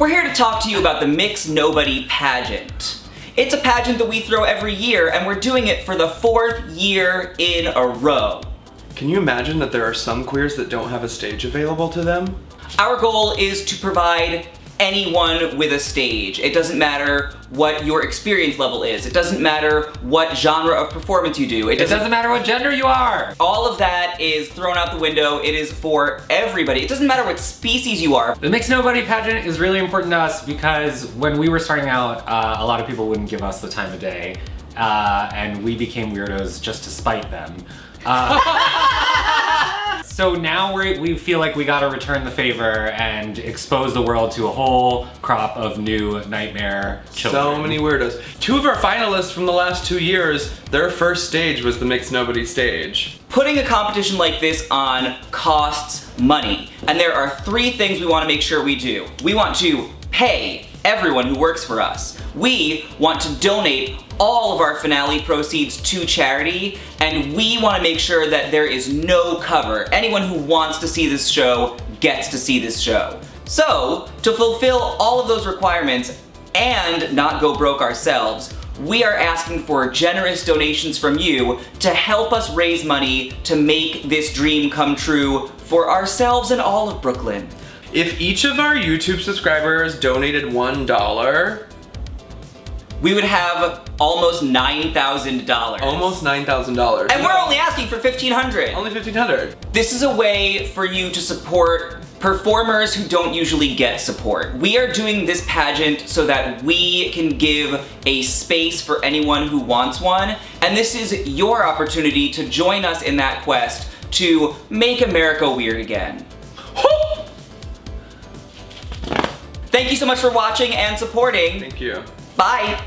We're here to talk to you about the Mx. Nobody pageant. It's a pageant that we throw every year, and we're doing it for the fourth year in a row. Can you imagine that there are some queers that don't have a stage available to them? Our goal is to provide anyone with a stage. It doesn't matter what your experience level is. It doesn't matter what genre of performance you do. It doesn't, it doesn't matter what gender you are. All of that is thrown out the window. It is for everybody. It doesn't matter what species you are. The Mx. Nobody pageant is really important to us because when we were starting out, uh, a lot of people wouldn't give us the time of day. Uh, and we became weirdos just to spite them. Uh, so now we we feel like we gotta return the favor and expose the world to a whole crop of new nightmare children. So many weirdos. Two of our finalists from the last two years, their first stage was the Mx. Nobody stage. Putting a competition like this on costs money. And there are three things we wanna make sure we do. We want to pay everyone who works for us. We want to donate all of our finale proceeds to charity, and we want to make sure that there is no cover. Anyone who wants to see this show gets to see this show. So, to fulfill all of those requirements and not go broke ourselves, we are asking for generous donations from you to help us raise money to make this dream come true for ourselves and all of Brooklyn. If each of our YouTube subscribers donated $1, we would have almost $9,000. Almost $9,000. And we're only asking for 1500 Only 1500 This is a way for you to support performers who don't usually get support. We are doing this pageant so that we can give a space for anyone who wants one, and this is your opportunity to join us in that quest to make America weird again. Thank you so much for watching and supporting. Thank you. Bye.